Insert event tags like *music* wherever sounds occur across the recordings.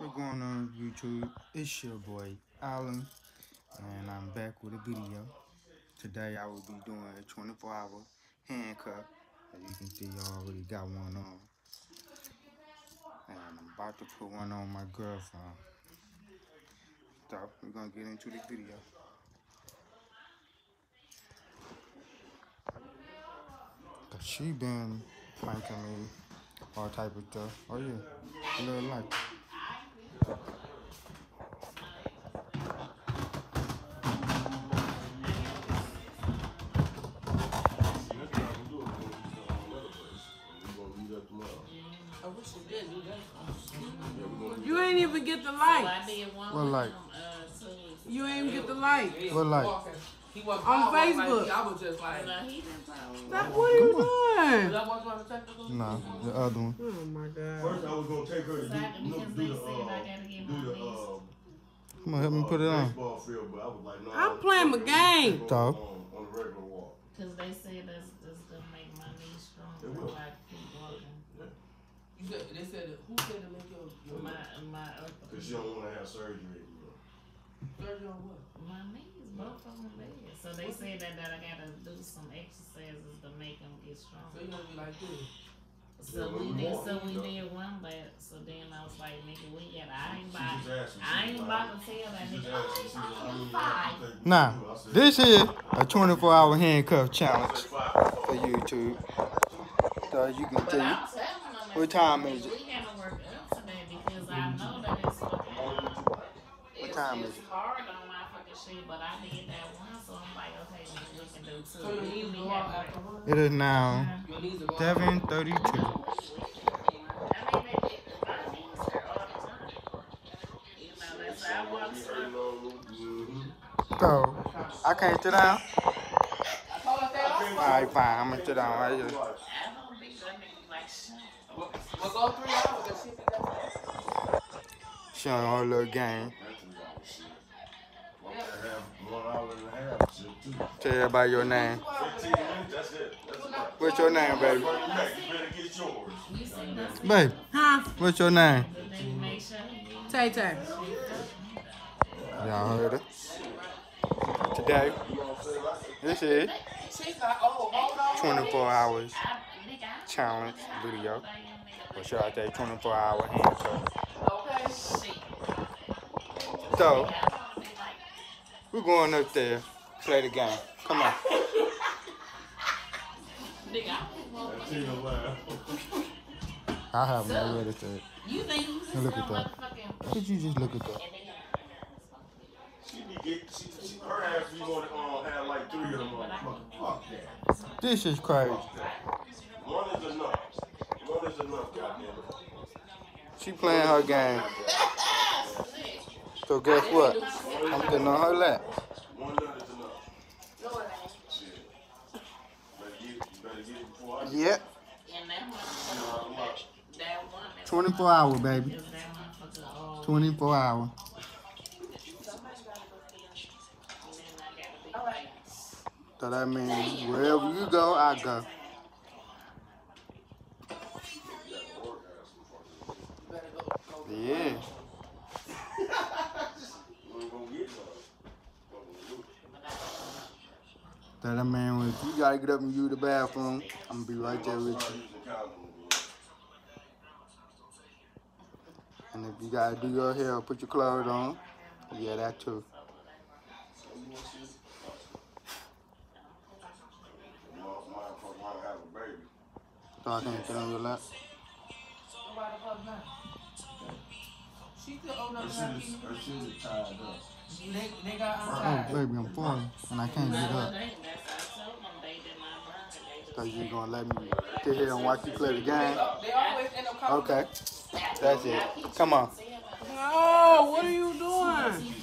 What's going on YouTube? It's your boy Allen and I'm back with a video. Today I will be doing a 24 hour handcuff. As you can see I already got one on. And I'm about to put one on my girlfriend. So we're gonna get into the video. She been pranking me all type of stuff. Oh yeah, a little like You ain't even get the light. What light? He was On Facebook. I was just like, No, he didn't probably. Stop, what are you was doing? that what's on the technical? Nah, the other one. Oh my god. First, I was gonna take her to do, Exactly, no, because do the, said I uh, gotta get do the, uh, Come on, help me put it uh, on. field, but I was like, no. I'm playing my game. on- Dog. On, on the regular walk. Cause they said that's, that's gonna make my knees stronger It will. if I keep walking. You said, they said, who said to make your, your My, my, uh, Cause she don't wanna have surgery. You know. surgery on what? my knees, both of them bad. So they said that, that I gotta do some exercises to make them get So you gonna be like this. So Yeah, we we did, walk, so we yeah. did one, but, so then I was like, nigga, we got, I ain't She about, just asked me. I ain't was about like- to tell that nigga, oh, like, I mean, only I five. think we Nah, do. I said, this is a 24 hour handcuff challenge for YouTube. So you can But see, I'm telling them. What time is it? We gotta work up to that because I know that it's fucking. What time it's, is it's hard on my fucking shit, but I did that one, so I'm like, okay, we can do two. So your knees We go have out to after work. work? it is now Your knees are going 7:32. I mean, they get, my knees hurt all the time. You know, that's how I walk slow. Mhm. So I can't sit down. I told her that All right, fine. I'm gonna sit down right here. I don't be that nigga like shit. We'll we'll go three hours, that shit be that Showing our little game. One and a half, one hour and a half, shit, too. Tell everybody your name. Fifteen minutes, that's it. What's your name, baby? Bring it you better get yours. You see this? Babe, Huh? what's your name? But then make sure you Tay Tay. Y'all heard it. Today, this is She's like, oh, hold on. 24 hours I, nigga, I challenge video. Or should I say 24 hour? Okay. So, we're going up there, play the game. Come on. That's in the lab. I have no ready to it. You think you look at that. motherfucking Could you just look at that? She be get, she, she, her ass be want to have like three of them. Fuck that. This is crazy. One is enough. One is enough, goddamn it. She playing her game. *laughs* So guess what? I'm getting on her lap. One nut is enough. Shit. Better get, you better get it before I get Yep. And that motherfucker, I'm that one, 24 hour, baby. is that motherfucker, oh, 24 hour. So that means wherever you go, I go. You better go, go. Yeah. We ain't gonna get none. What we do. So that man, if you gotta get up and use the bathroom, I'm gonna be right there with you. using condoms again. And if you gotta do your hair or put your clothes on, yeah, that too. Motherfucker wanna have a baby. So I can't sit on your lap. Nobody fuck still old enough to shit have kids. her shit is tied up. They, they got Oh, baby, I'm 40 and I can't get up. Burn it, they. So you gonna let me sit here and watch you play the game? they always end up coming. Okay, that's it. Come on. Oh, what are you doing?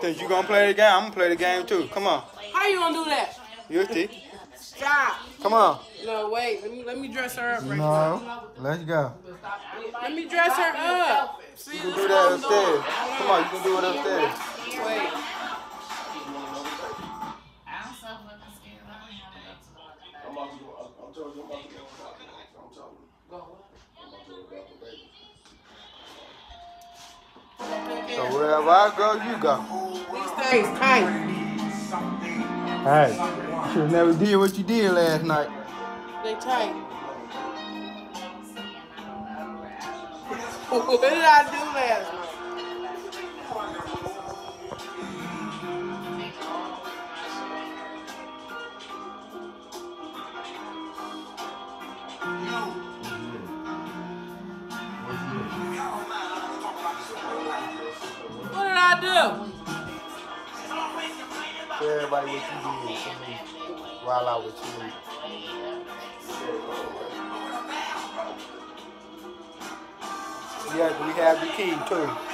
Since you gonna play the game, I'm gonna play the game too. Come on. How you gonna do that? You see? Stop. Come on. No, wait. Let me let me dress her up right No. Let's go. But stop it. Let me dress her up. See You can do is that I'm upstairs. Come on, you can do it upstairs. Wait. So wherever I go, you go. These things tight. Hey, should never did what you did last night. They tight. *laughs* what did I do last night? Do? Tell everybody what you did me while I was asleep. Yeah, we have the key too.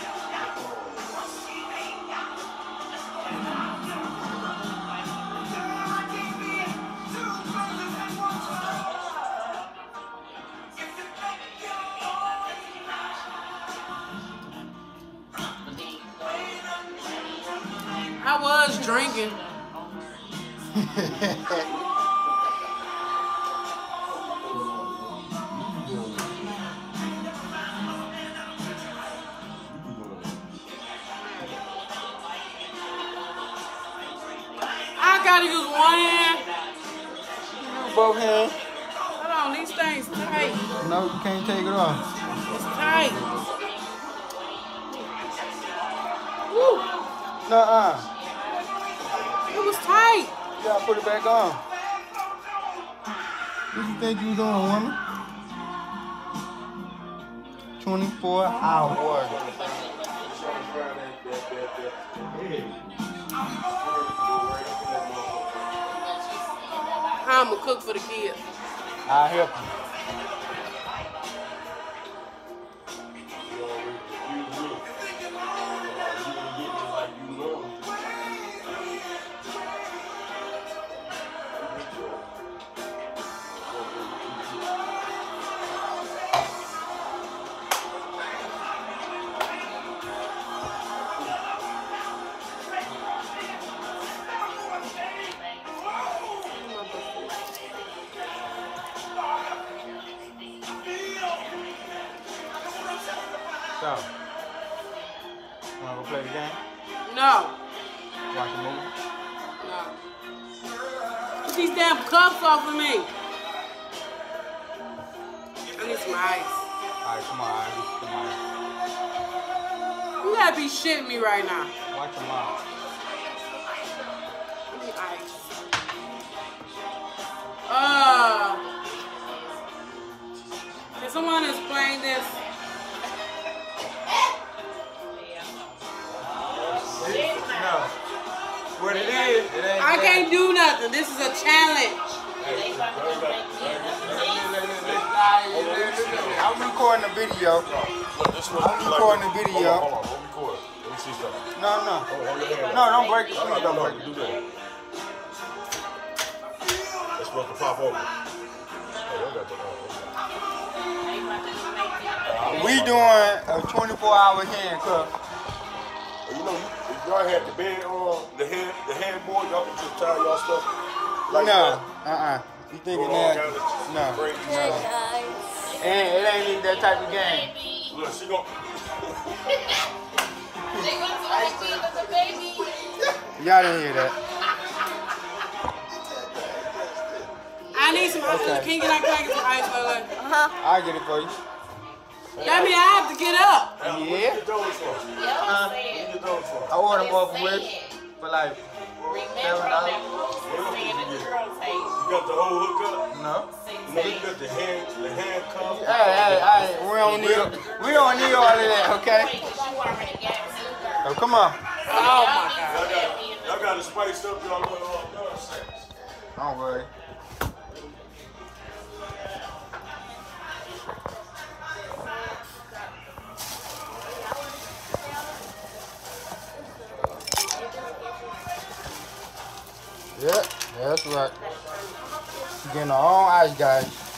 20, 24 hours. I'ma cook for the kids. I help you. Cups off of me. I need some ice. Alright, come on, Ivy. Come on. You gotta be shitting me right now. Watch your mouth. I need ice. Uh, can someone explain this? I can't do nothing. This is a challenge. I'm recording a video. Look, this was I'm recording the video. Hold on, hold on. Let me record. Let me see something. No, no. Hold on, hold your hand No, don't break it. Please don't break it. do. It's supposed to pop over. Oh, y'all got the, uh, okay. We doing a 24 hour handcuff. Y'all had the bed on the head, the headboard, y'all can just tie y'all stuff like No, that. uh-uh. You thinking Go that? kinda No, crazy no. stuff. And it ain't even that type of game. Look, she gon' *laughs* Y'all didn't hear that. I need some ice. Okay. Can you get I can get some ice, Lola? I'll get it for you. That means I have to get up. Now, Yeah. Where you get those from? Huh? You get those from? I ordered them off of Wish for like Remember that woman saying the girl tape. You got the whole hookup? no. You you got the hand, the handcuff. Hey, hey, hey, we don't need we don't need all of that, okay? Wait, 'cause you already got two girls. Come on. Oh my God. Y'all got, y'all got to spice up y'all little uh, y'all. Don't worry. Yep, that's right. Getting her own ice, guys.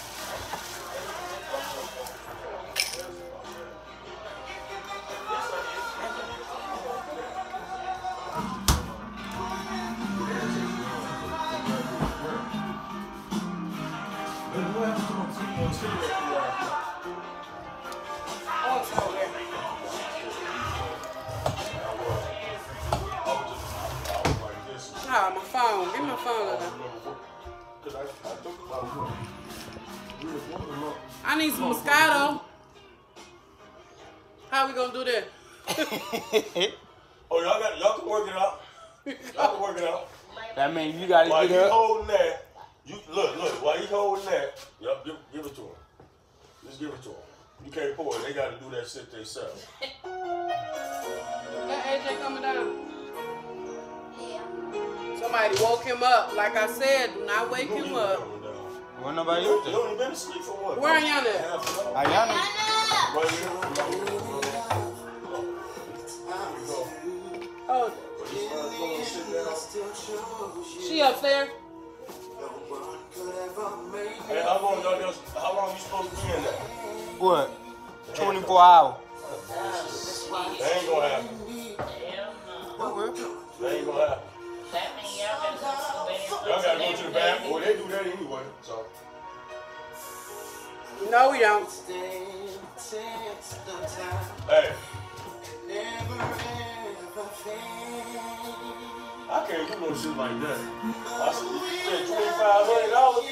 Phone. Give me my phone. Lil. Cause I, I took about what? Three or four of them up. I need some Moscato. How we gonna do that? *laughs* Oh, y'all got y'all can work it out. Y'all can work it out. that means you gotta While get you up. holding that, you look, look. While you holding that, yup, give, give it to him. Just give it to him. You can't pour it. They got to do that shit themselves. That AJ coming down. Somebody woke him up. Like I said, do not wake him up. Well, nobody You else you there. only been asleep for what? Where Ayana at? Half. Ayana, Right here. Here we go. Oh, But this man going sit down. she upstairs. Hey, how long y'all just, how long you supposed to be in there? what? 24 hours. That ain't gonna happen. Hell no. That ain't gonna happen. That mean y'all gotta go to the bathroom. Y'all gotta go to the bathroom. Well, they do that anyway, so. No, we don't. Hey. I can't do no shit like that. I said, you said twenty-five hundred dollars.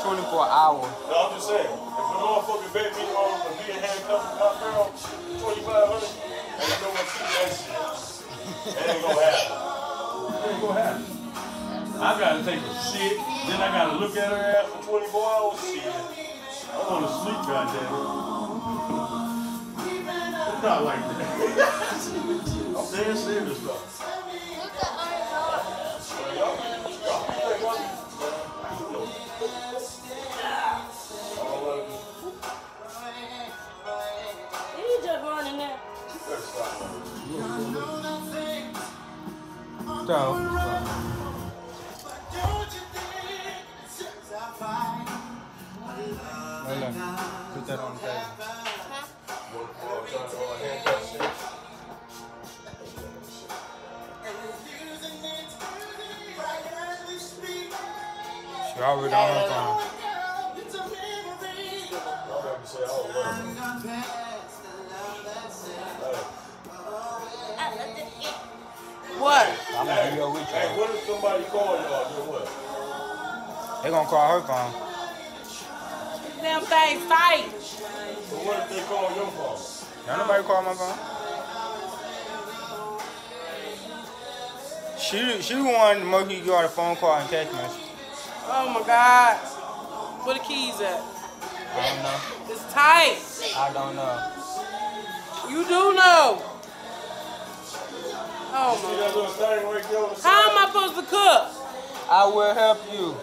24 hours. No, I'm just saying, if the motherfucker bet me on for being handcuffed with my girl, twenty-five hundred, ain't no one see that shit. That ain't gonna happen. I gotta take a shit, then I gotta look at her ass for twenty-four hours. Shit. I wanna sleep, goddamn. It's not like that. I'm dead serious though. Well, that on the table. She already on her phone. My baby say, well. Hey, What? I'm gonna be here with hey, you. what if somebody call y'all? Then what? They gonna call her phone. Them things tight. But what if they call your phone? Y'all nobody call my phone? She she the one the most you got a phone call and text message. Oh my God. Where the keys at? I don't know. It's tight. I don't know. You do know. Oh that little thing right there on the my. How am? I supposed to cook? I will help you.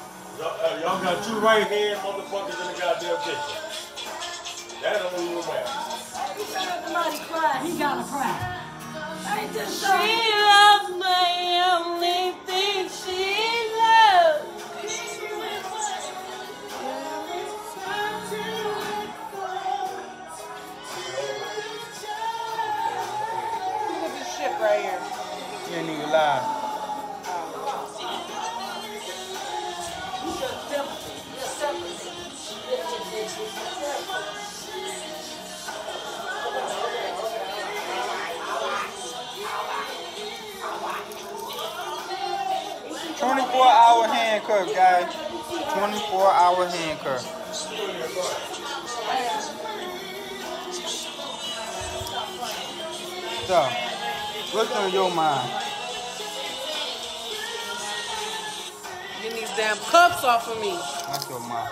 *laughs* Uh, y'all got two right hand motherfuckers in the goddamn kitchen. That don't even matter. He. He gotta cry. I just she loves my only thing she loves. Look at this shit right here. Yeah, nigga live. 24 hour handcuff, guys. 24 hour handcuff. So, what's on your mind? Get these damn cuffs off of me. What's your mind.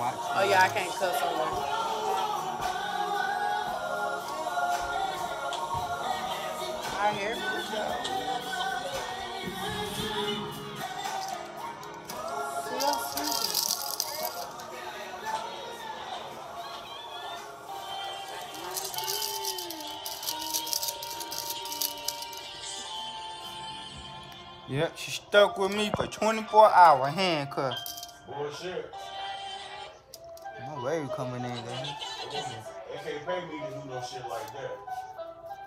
What? Oh, yeah, I can't cuss on that. I hear. Yep, she stuck with me for 24 hour handcuff. Bullshit. No way you coming in there. They can't pay me to do no shit like that.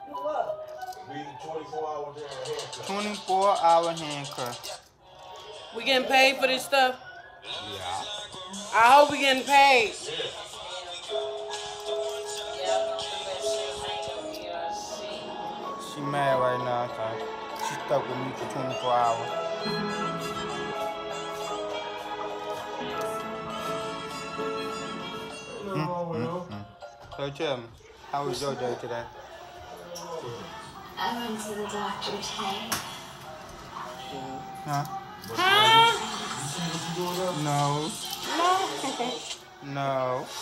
Do what? Be the 24 hour there in handcuffs. 24 hour handcuff. We getting paid for this stuff? Yeah. I hope we getting paid. Yeah. Yeah, I'm gonna do that shit. I ain't gonna be, shit. She she mad right now, so she stuck with me for 24 hours. Mm-hmm. So tell me, how was your day today? I went to the doctor today. Huh? Huh? No. No. No. *laughs*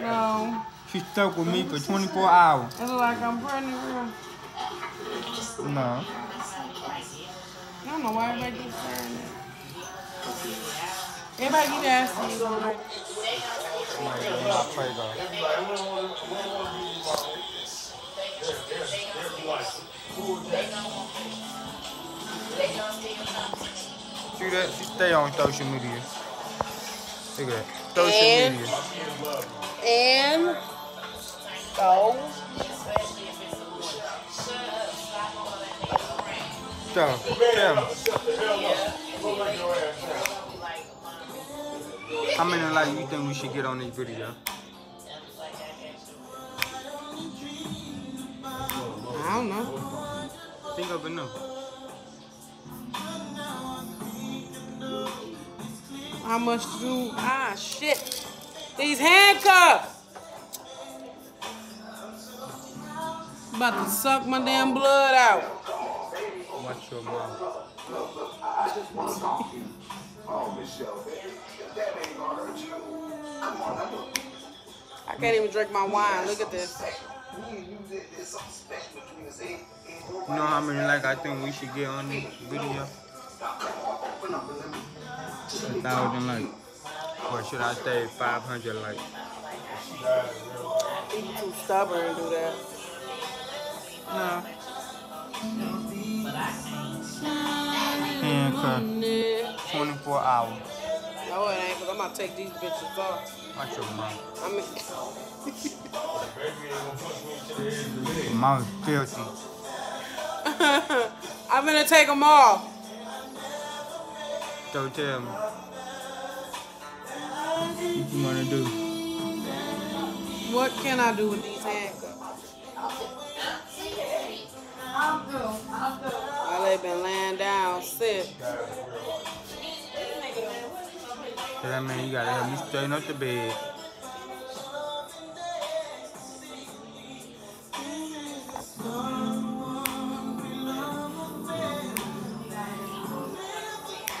No. She stuck with me for 24 hours. It look like I'm pregnant, real. No. I don't know why everybody keeps saying that. Everybody keep asking me, like, not pray though. See that? She stay on social media. Look at that. Social And- media. and So, tell me. How many likes you think we should get on this video? I don't know. Think of a number. How much do ah shit? These handcuffs. About to suck my damn blood out. Watch your mouth. I can't even drink my wine. Look at this. You know how many like I think we should get on this video? A thousand like. Or should I say 500 like? You too stubborn to do that. No. Nah. 24 hours. No, it ain't, because I'm going to take these bitches off. Watch your mouth. I mean, Your *laughs* mouth filthy. *laughs* I'm going to take them off. So tell me. What you wanna do? What can I do with these handcuffs? While they been laying down sick. So that mean you gotta help me straighten up the bed.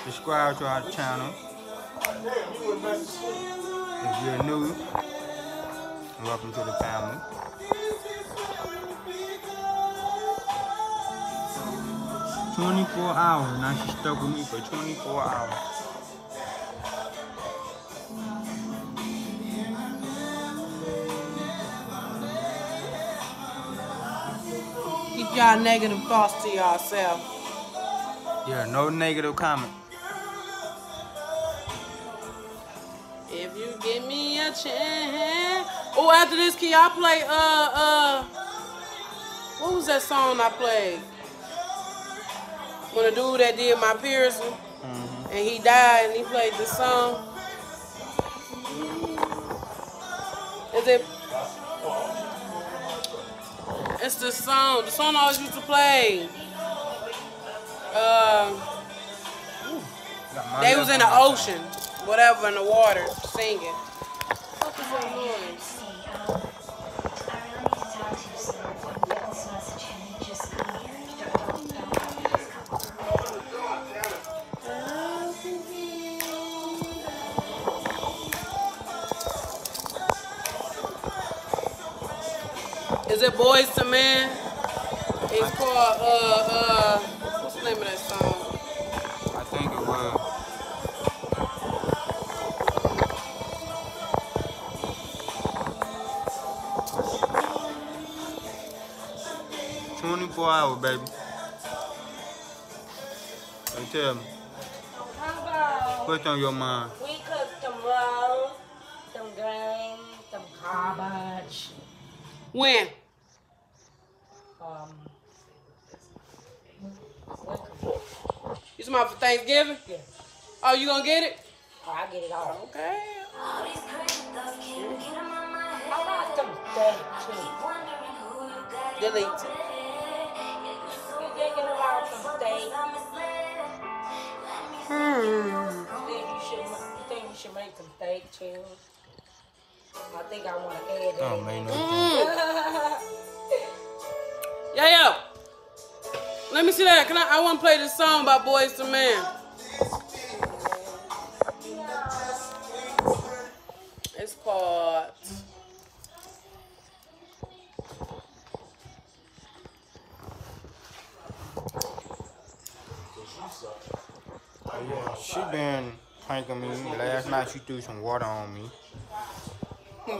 Subscribe to our channel. If you're new, welcome to the family. Twenty-four hours. Now she stuck with me for twenty-four hours. Keep y'all negative thoughts to yourself. Yeah, no negative comment. If you give me a chance. Oh, after this, can y'all play, uh, uh, what was that song I played? When the dude that did my piercing, and he died, and he played the song. Is it? It's the song. The song I always used to play. Uh, they was in the ocean, whatever, in the water, singing. What the fuck is that noise? Is it Boyz II Men? It's called, uh, uh, what's the name of that song? I think it was. Twenty-four hours, baby. So tell me, what's on your mind? We cook some rolls, some grains, some cabbage. When? You talking for Thanksgiving? Yeah. Oh, you gonna get it? I get it all. Okay. steak too. Delete. You thinking about some steak? Hmm. Think you should, you think you should make some steak too? I think I want to add that. Oh, man, no. *laughs* Yeah, me see that. Can I? I want to play this song by Boyz II Men. It's called. She been pranking me. Last night she threw some water on me. *laughs*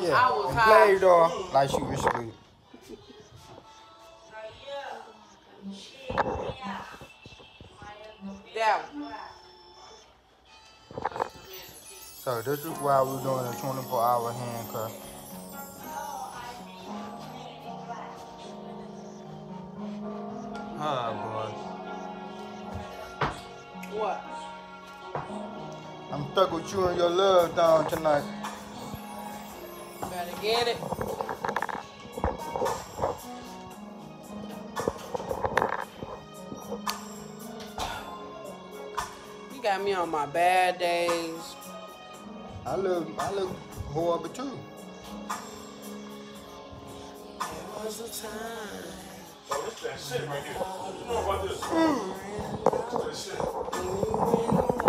Yeah, I was and high. played her like she was asleep. So this is why we're doing a 24 hour handcuff. Oh ah, boy. What? I'm stuck with you and your love down tonight. Better get it. You got me on my bad days. I look, I look horrible too. Was the time? Oh, this that shit right here. You know about this? This that shit.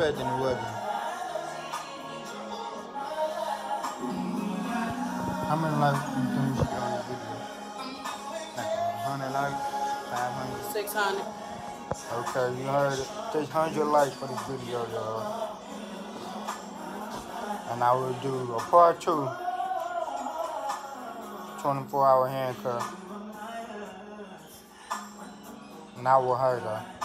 You wasn't expecting it, you? How many likes do you think you got on the video? Like hundred likes? Five hundred? 600. Okay, you heard it. Just 100 likes for this video, y'all. And I will do a part two. 24 hour handcuff. And I will hurt her.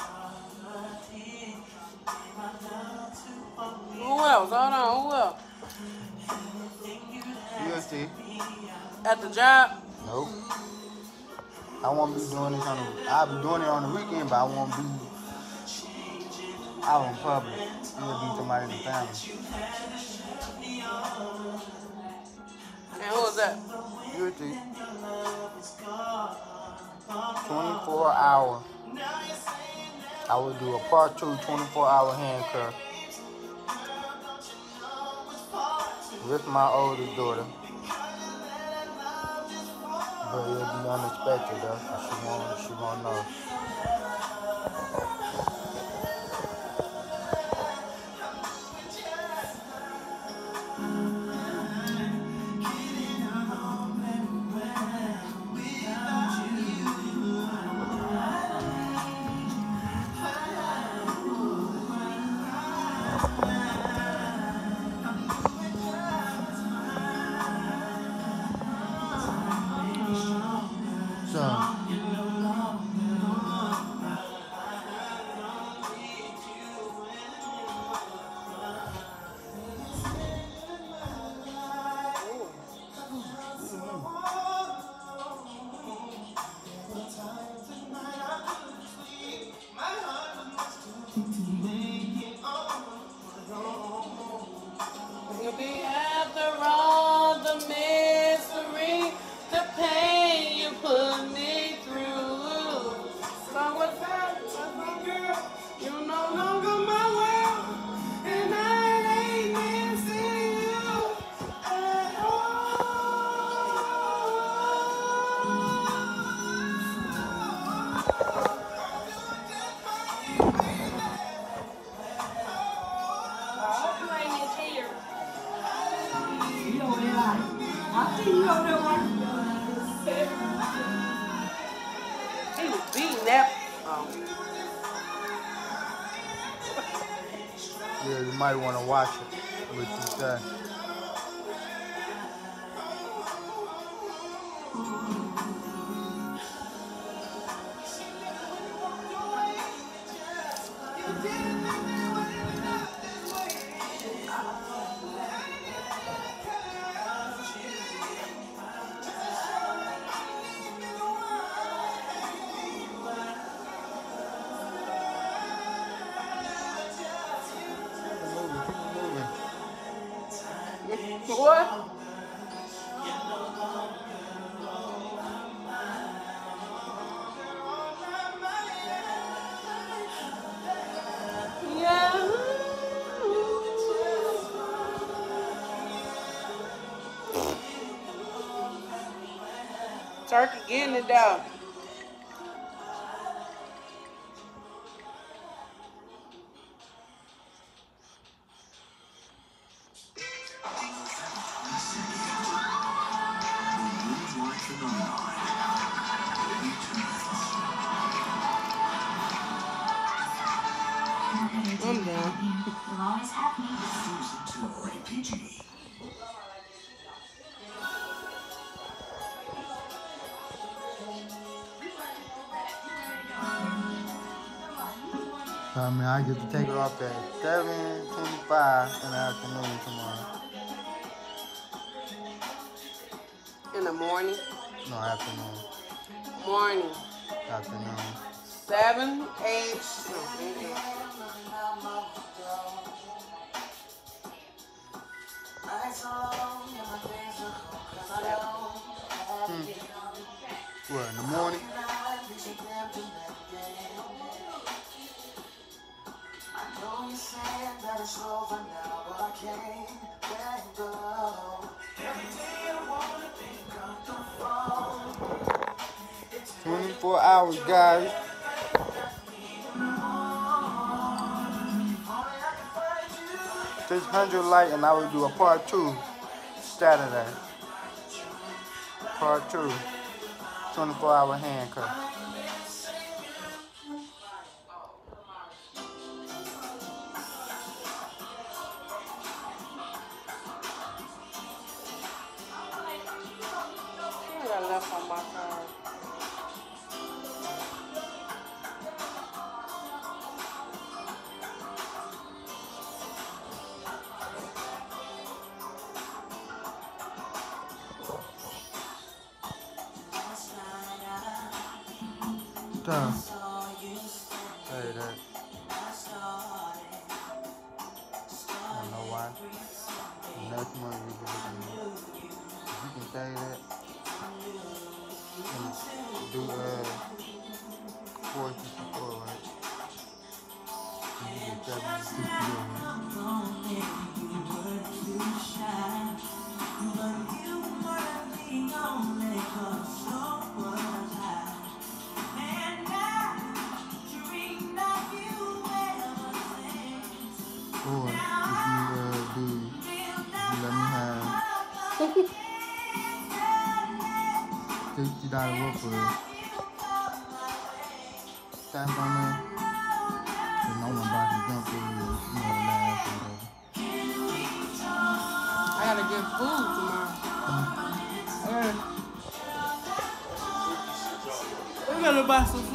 Else? Hold on, who else? You'll. At the job? Nope. I won't be doing this on the, I'll be doing it on the weekend, but I won't be out in public. It'll be somebody in the family. And who is that? You'll 24 hour. I will do a part two 24 hour handcuff with my oldest daughter. But it'll be unexpected though. She won't, she won't know. He was beating that. Oh. *laughs* Yeah, you might want to watch it with this guy. Turkey getting it down. In the morning? Twenty-four hours, guys. This hundred light, and I will do a part two Saturday. Part two. 24 hour handcuff. Done. Say sixty dollar worth of stuff on there, then no one some junk food, you know, last or whatever. I gotta get food tomorrow. Uh, we gotta buy some food.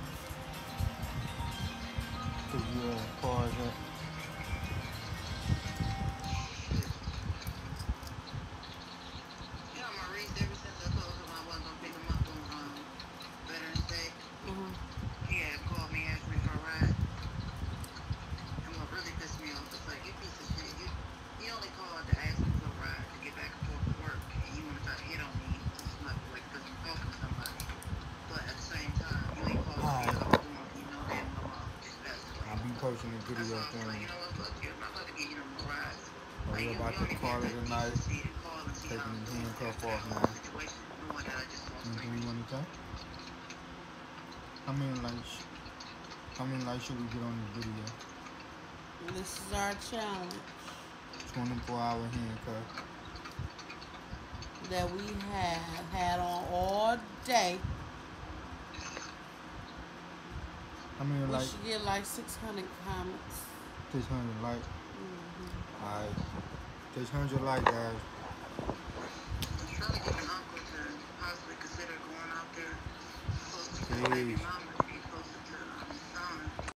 and see how Taking I'm the handcuff off now. situation, knowing that I just want Anything you want to say? How many likes? How many likes should we get on this video? This is our challenge 24 hour handcuff. that we have had on all day. How many We likes? should get like 600 comments. 600 likes. Mm-hmm. Alright. 600 likes, guys. I'm trying to get an uncle to possibly consider going out there close to Please. his baby mama